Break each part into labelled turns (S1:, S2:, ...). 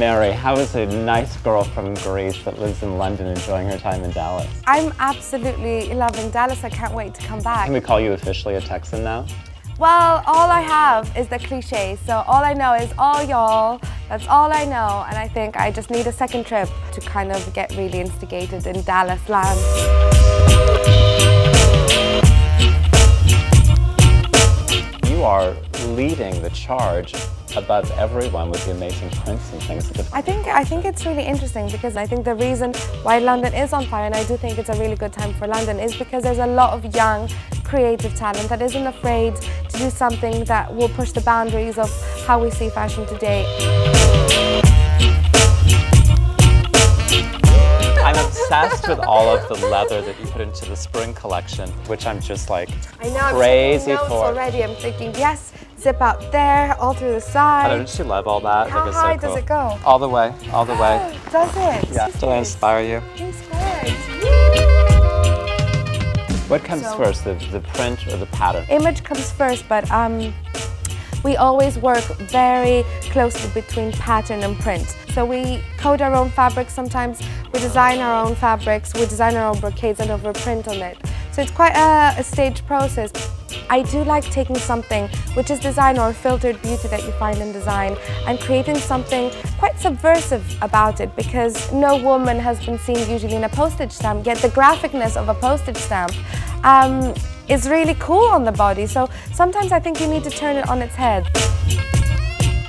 S1: Mary, how is a nice girl from Greece that lives in London enjoying her time in Dallas?
S2: I'm absolutely loving Dallas. I can't wait to come back.
S1: Can we call you officially a Texan now?
S2: Well, all I have is the cliche. So all I know is all y'all. That's all I know. And I think I just need a second trip to kind of get really instigated in Dallas land.
S1: Charge above everyone with the amazing prints and things.
S2: I think I think it's really interesting because I think the reason why London is on fire and I do think it's a really good time for London is because there's a lot of young creative talent that isn't afraid to do something that will push the boundaries of how we see fashion today.
S1: I'm obsessed with all of the leather that you put into the spring collection, which I'm just like
S2: I know,
S1: crazy
S2: I'm
S1: for.
S2: already. I'm thinking, yes, zip out there, all through the side.
S1: don't you love all that?
S2: How
S1: so
S2: high
S1: cool.
S2: does it go?
S1: All the way, all the way.
S2: does it?
S1: Yeah, do I inspire you?
S2: Inspired.
S1: What comes
S2: So-
S1: first, the, the print or the pattern?
S2: Image comes first, but um, we always work very closely between pattern and print. So we code our own fabrics sometimes, we design our own fabrics, we design our own brocades and over print on it. So it's quite a, a staged process. I do like taking something which is design or filtered beauty that you find in design and creating something quite subversive about it because no woman has been seen usually in a postage stamp, yet the graphicness of a postage stamp um, is really cool on the body. So sometimes I think you need to turn it on its head.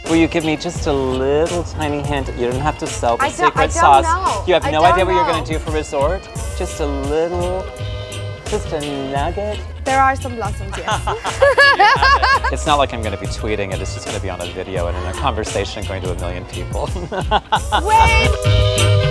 S1: Will you give me just a little tiny hint? You don't have to sell the
S2: I don't- I
S1: secret
S2: don't
S1: sauce.
S2: know.
S1: You have
S2: I
S1: no idea what you're going to do for resort? Just a little, just a nugget?
S2: There are some blossoms, yes.
S1: It's not like I'm going to be tweeting it. It's just going to be on a video and in a conversation going to a million people.
S2: Wait!